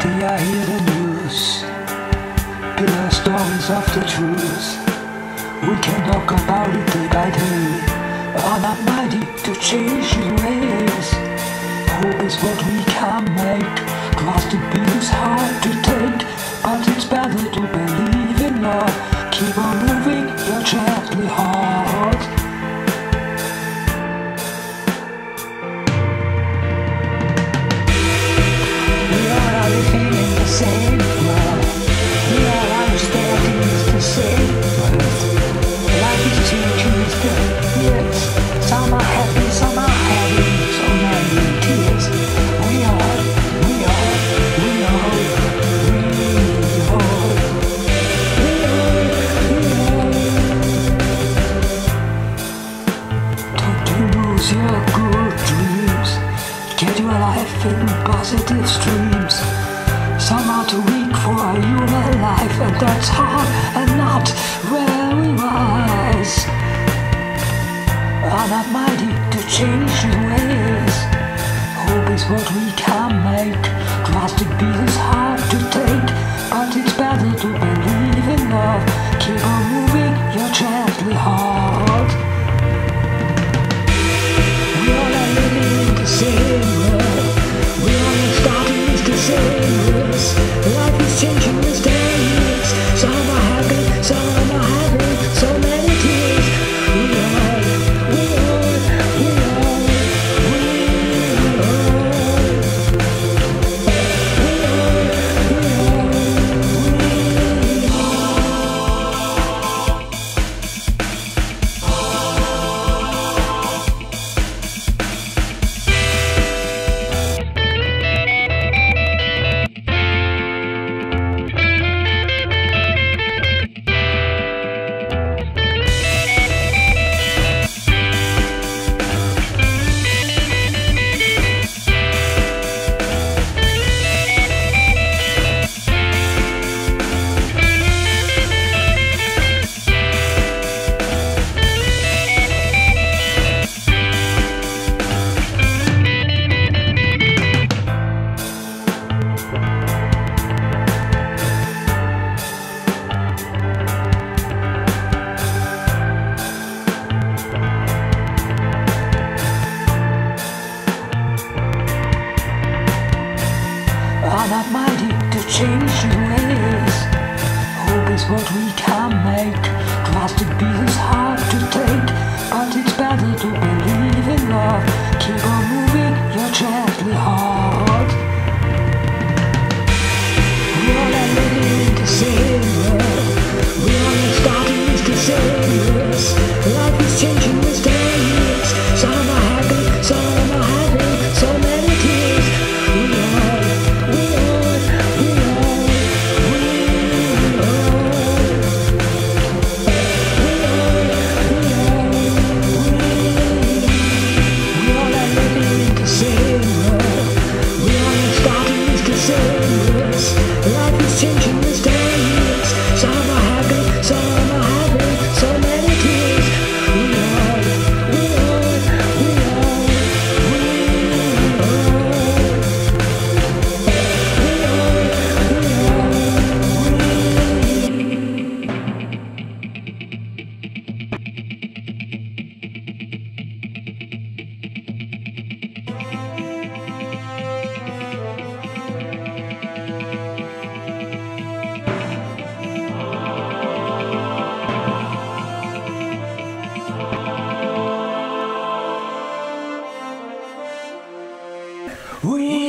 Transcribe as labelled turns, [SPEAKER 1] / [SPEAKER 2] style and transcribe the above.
[SPEAKER 1] day I hear the news. Bitter stories of the truth. We can talk about it day by day. Are not mighty to change his ways. Hope is what we can make. Trust to be is hard to take, but it's better to believe in love. Keep on moving your gently Your life in positive streams. Some are too weak for a human life, and that's hard and not not mighty to change your ways. Hope is what we can make. Trust to be is hard We